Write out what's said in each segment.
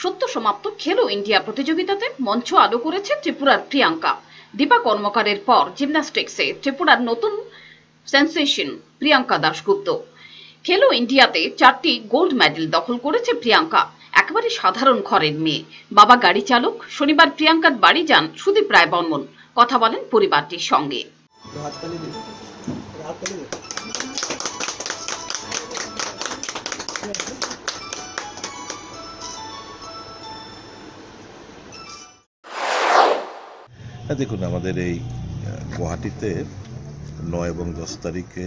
সত্য সমাপ্ত খেলো ইন্ডিয়া প্রতিযোগিতাতে। মঞ্চ আলো করেছে ত্রিপুরার প্রিয়াঙ্কা। দীপা কর্মকারের পর জিমন্যাস্টিক্সে ত্রিপুরার নতুন সেন্সেশন প্রিয়াঙ্কা দাশগুপ্ত। খেলো ইন্ডিয়াতে চারটি গোল্ড মেডেল দখল করেছে প্রিয়াঙ্কা। একেবারে সাধারণ ঘরের মেয়ে। বাবা গাড়ি চালক, শনিবার প্রিয়াঙ্কার বাড়ি যান সুদীপ রায় বর্মন। কথা বলেন পরিবারটির সঙ্গে। তো হাততালি দেখুন, আমাদের এই গুয়াহাটিতে নয় এবং দশ তারিখে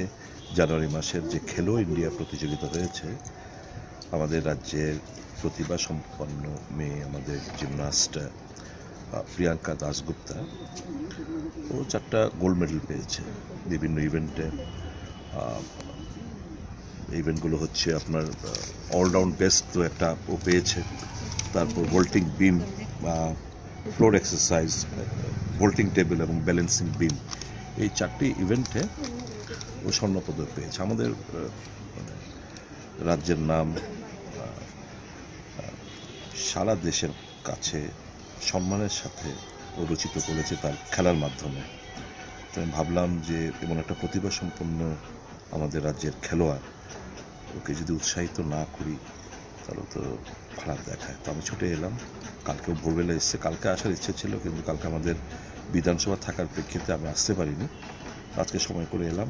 জানুয়ারি মাসের যে খেলো ইন্ডিয়া প্রতিযোগিতা হয়েছে, আমাদের রাজ্যের প্রতিভা সম্পন্ন মেয়ে আমাদের জিমনাস্ট প্রিয়াঙ্কা দাসগুপ্তা ও চারটা গোল্ড মেডেল পেয়েছে বিভিন্ন ইভেন্টে ইভেন্টগুলো হচ্ছে আপনার অলরাউন্ড বেস্ট তো একটা ও পেয়েছে, তারপর vaulting beam floor exercise vaulting table এবং ব্যালেন্সিং বিম এই চারটি ইভেন্টে ও স্বর্ণপদক পেয়েছে। আমাদের মানে রাজ্যের নাম সারা দেশের কাছে সম্মানের সাথে ও রচিত করেছে তার খেলার মাধ্যমে। তো আমি ভাবলাম যে এমন একটা প্রতিভা সম্পন্ন আমাদের রাজ্যের খেলোয়াড় ওকে যদি উৎসাহিত না করি তাহলে তো খারাপ দেখায়। তো আমি ছুটে এলাম। কালকেও ভোরবেলা এসছে কালকে আসার ইচ্ছে ছিল, কিন্তু কালকে আমাদের বিধানসভা থাকার প্রেক্ষিতে আমি আসতে পারিনি। আজকে সময় করে এলাম।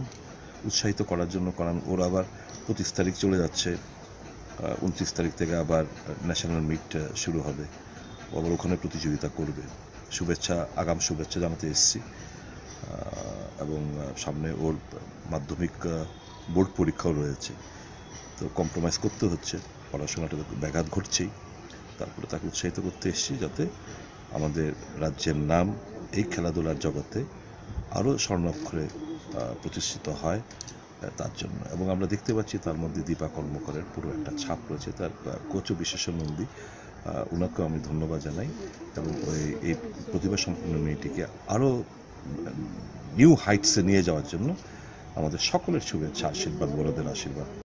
উৎসাহিত করার জন্য কারণ ওর আবার পঁচিশ তারিখ চলে যাচ্ছে। উনত্রিশ তারিখ থেকে আবার ন্যাশনাল মিট শুরু হবে। আবার ওখানে প্রতিযোগিতা করবে। শুভেচ্ছা, আগাম শুভেচ্ছা জানাতে এসেছি। এবং সামনে ওর মাধ্যমিক বোর্ড পরীক্ষাও রয়েছে। তো কম্প্রোমাইজ করতে হচ্ছে। পড়াশোনাটা তো ব্যাঘাত ঘটছেই। তারপরে তাকে উৎসাহিত করতে এসেছি যাতে আমাদের রাজ্যের নাম এই খেলাধুলার জগতে আরও স্বর্ণাক্ষরে প্রতিষ্ঠিত হয় তার জন্য। এবং আমরা দেখতে পাচ্ছি তার মধ্যে দীপা কর্মকরের পুরো একটা ছাপ রয়েছে, তার কোচও বিশেষ নন্দী ওনাকেও আমি ধন্যবাদ জানাই এবং এই প্রতিভা সম্পন্ন মেয়েটিকে আরও নিউ হাইটসে নিয়ে যাওয়ার জন্য আমাদের সকলের শুভেচ্ছা, আশীর্বাদ, বড়দের আশীর্বাদ।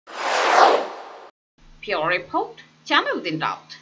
pure report, in doubt.